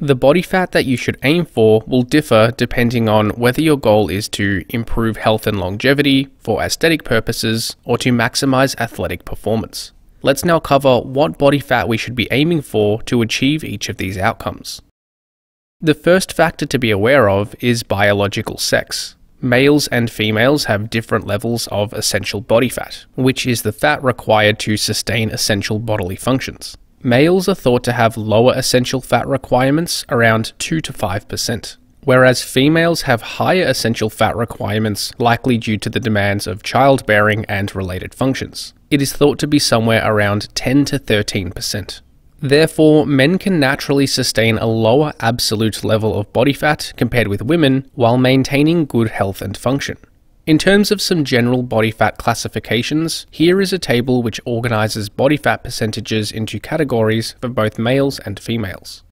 The body fat that you should aim for will differ depending on whether your goal is to improve health and longevity for aesthetic purposes or to maximize athletic performance. Let's now cover what body fat we should be aiming for to achieve each of these outcomes. The first factor to be aware of is biological sex. Males and females have different levels of essential body fat, which is the fat required to sustain essential bodily functions. Males are thought to have lower essential fat requirements, around 2 to 5%, whereas females have higher essential fat requirements, likely due to the demands of childbearing and related functions. It is thought to be somewhere around 10 to 13%. Therefore, men can naturally sustain a lower absolute level of body fat compared with women while maintaining good health and function. In terms of some general body fat classifications, here is a table which organizes body fat percentages into categories for both males and females.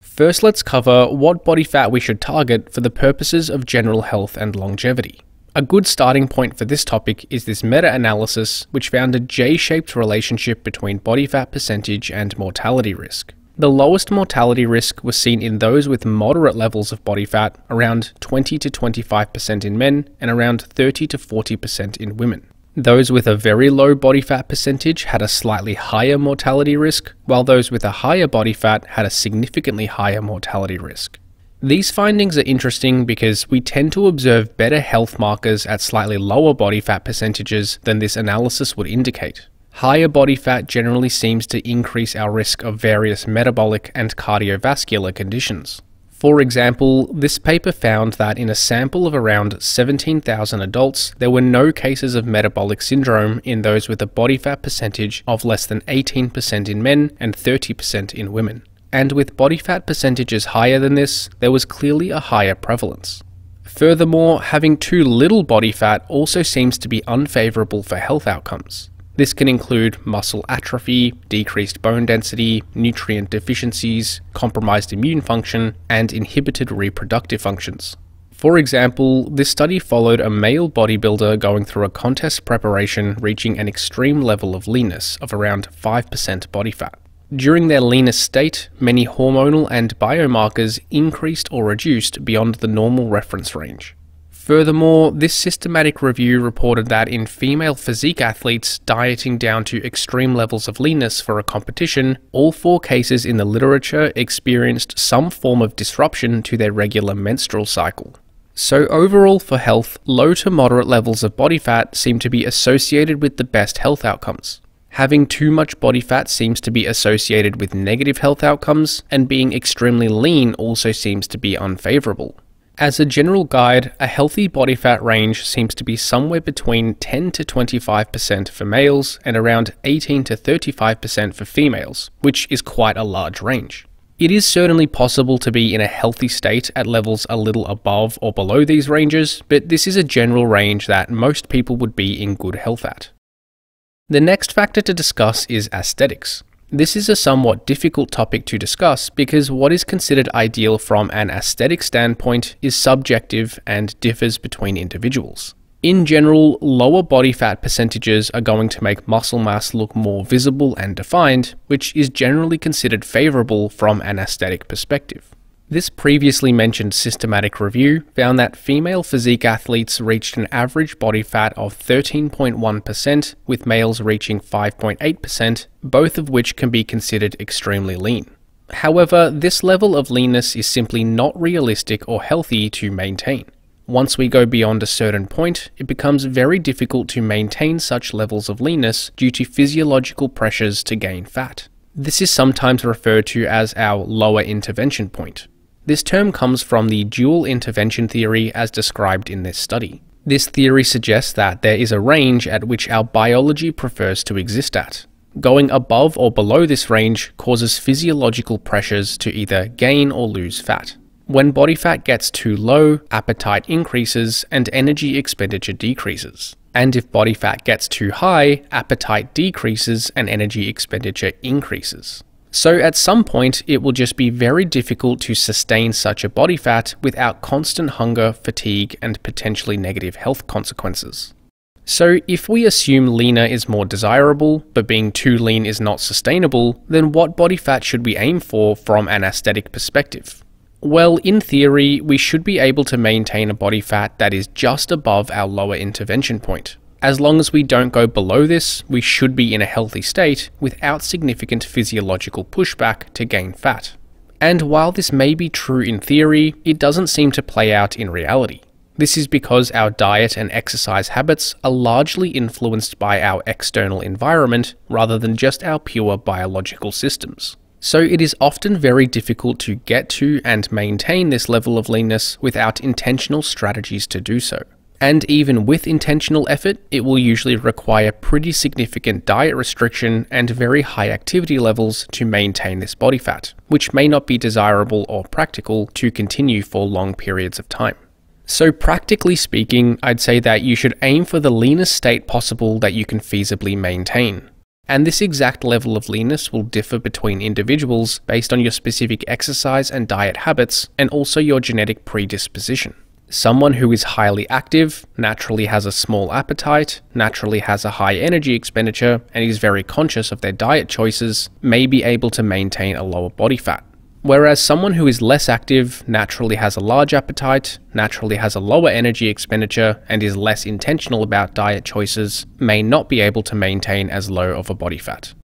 First, let's cover what body fat we should target for the purposes of general health and longevity. A good starting point for this topic is this meta analysis, which found a J shaped relationship between body fat percentage and mortality risk. The lowest mortality risk was seen in those with moderate levels of body fat, around 20 to 25% in men and around 30 to 40% in women. Those with a very low body fat percentage had a slightly higher mortality risk, while those with a higher body fat had a significantly higher mortality risk. These findings are interesting because we tend to observe better health markers at slightly lower body fat percentages than this analysis would indicate. Higher body fat generally seems to increase our risk of various metabolic and cardiovascular conditions. For example, this paper found that in a sample of around 17,000 adults, there were no cases of metabolic syndrome in those with a body fat percentage of less than 18% in men and 30% in women. And with body fat percentages higher than this, there was clearly a higher prevalence. Furthermore, having too little body fat also seems to be unfavorable for health outcomes. This can include muscle atrophy, decreased bone density, nutrient deficiencies, compromised immune function, and inhibited reproductive functions. For example, this study followed a male bodybuilder going through a contest preparation reaching an extreme level of leanness of around 5% body fat. During their leanest state, many hormonal and biomarkers increased or reduced beyond the normal reference range. Furthermore, this systematic review reported that in female physique athletes dieting down to extreme levels of leanness for a competition, all four cases in the literature experienced some form of disruption to their regular menstrual cycle. So, overall, for health, low to moderate levels of body fat seem to be associated with the best health outcomes. Having too much body fat seems to be associated with negative health outcomes, and being extremely lean also seems to be unfavorable. As a general guide, a healthy body fat range seems to be somewhere between 10 to 25% for males and around 18 to 35% for females, which is quite a large range. It is certainly possible to be in a healthy state at levels a little above or below these ranges, but this is a general range that most people would be in good health at. The next factor to discuss is aesthetics. This is a somewhat difficult topic to discuss because what is considered ideal from an aesthetic standpoint is subjective and differs between individuals. In general, lower body fat percentages are going to make muscle mass look more visible and defined, which is generally considered favorable from an aesthetic perspective. This previously mentioned systematic review found that female physique athletes reached an average body fat of 13.1%, with males reaching 5.8%, both of which can be considered extremely lean. However, this level of leanness is simply not realistic or healthy to maintain. Once we go beyond a certain point, it becomes very difficult to maintain such levels of leanness due to physiological pressures to gain fat. This is sometimes referred to as our lower intervention point. This term comes from the dual intervention theory as described in this study. This theory suggests that there is a range at which our biology prefers to exist at. Going above or below this range causes physiological pressures to either gain or lose fat. When body fat gets too low, appetite increases and energy expenditure decreases. And if body fat gets too high, appetite decreases and energy expenditure increases. So at some point, it will just be very difficult to sustain such a body fat without constant hunger, fatigue, and potentially negative health consequences. So, if we assume leaner is more desirable, but being too lean is not sustainable, then what body fat should we aim for from an aesthetic perspective? Well, in theory, we should be able to maintain a body fat that is just above our lower intervention point. As long as we don't go below this, we should be in a healthy state without significant physiological pushback to gain fat. And while this may be true in theory, it doesn't seem to play out in reality. This is because our diet and exercise habits are largely influenced by our external environment rather than just our pure biological systems. So it is often very difficult to get to and maintain this level of leanness without intentional strategies to do so. And even with intentional effort, it will usually require pretty significant diet restriction and very high activity levels to maintain this body fat, which may not be desirable or practical to continue for long periods of time. So practically speaking, I'd say that you should aim for the leanest state possible that you can feasibly maintain. And this exact level of leanness will differ between individuals based on your specific exercise and diet habits, and also your genetic predisposition. Someone who is highly active, naturally has a small appetite, naturally has a high energy expenditure, and is very conscious of their diet choices may be able to maintain a lower body fat. Whereas someone who is less active naturally has a large appetite, naturally has a lower energy expenditure, and is less intentional about diet choices may not be able to maintain as low of a body fat.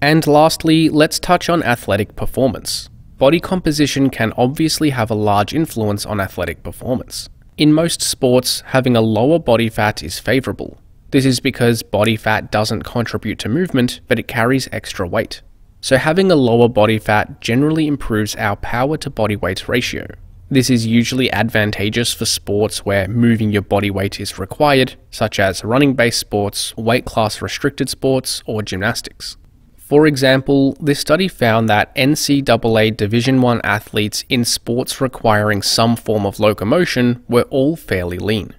And lastly, let's touch on athletic performance. Body composition can obviously have a large influence on athletic performance. In most sports, having a lower body fat is favourable. This is because body fat doesn't contribute to movement, but it carries extra weight. So having a lower body fat generally improves our power to body weight ratio. This is usually advantageous for sports where moving your body weight is required, such as running based sports, weight class restricted sports, or gymnastics. For example, this study found that NCAA Division 1 athletes in sports requiring some form of locomotion were all fairly lean.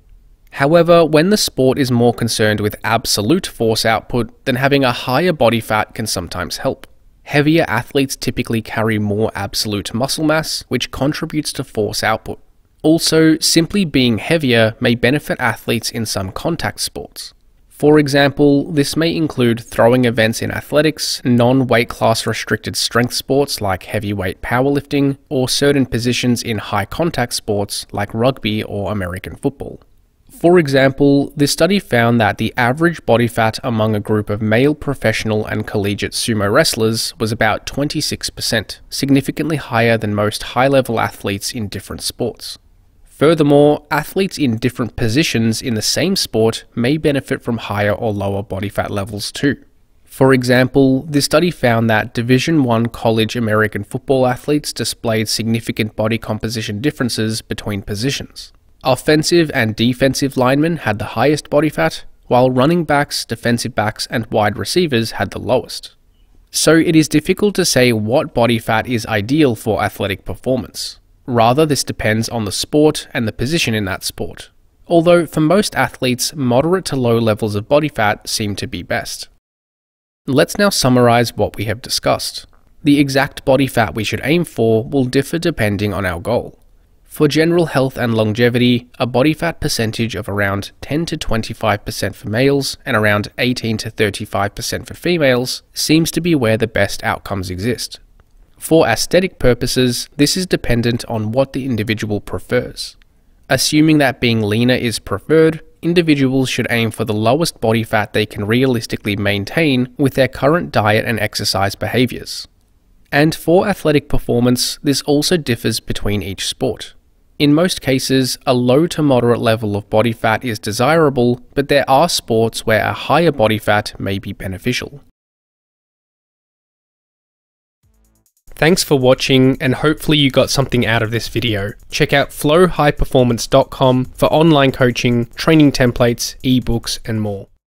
However, when the sport is more concerned with absolute force output, then having a higher body fat can sometimes help. Heavier athletes typically carry more absolute muscle mass, which contributes to force output. Also, simply being heavier may benefit athletes in some contact sports. For example, this may include throwing events in athletics, non weight class restricted strength sports like heavyweight powerlifting, or certain positions in high contact sports like rugby or American football. For example, this study found that the average body fat among a group of male professional and collegiate sumo wrestlers was about 26%, significantly higher than most high level athletes in different sports. Furthermore, athletes in different positions in the same sport may benefit from higher or lower body fat levels too. For example, this study found that Division 1 college American football athletes displayed significant body composition differences between positions. Offensive and defensive linemen had the highest body fat, while running backs, defensive backs, and wide receivers had the lowest. So it is difficult to say what body fat is ideal for athletic performance. Rather, this depends on the sport and the position in that sport. Although for most athletes, moderate to low levels of body fat seem to be best. Let's now summarize what we have discussed. The exact body fat we should aim for will differ depending on our goal. For general health and longevity, a body fat percentage of around 10 to 25% for males and around 18 to 35% for females seems to be where the best outcomes exist. For aesthetic purposes, this is dependent on what the individual prefers. Assuming that being leaner is preferred, individuals should aim for the lowest body fat they can realistically maintain with their current diet and exercise behaviors. And for athletic performance, this also differs between each sport. In most cases, a low to moderate level of body fat is desirable, but there are sports where a higher body fat may be beneficial. Thanks for watching and hopefully you got something out of this video. Check out flowhighperformance.com for online coaching, training templates, ebooks and more.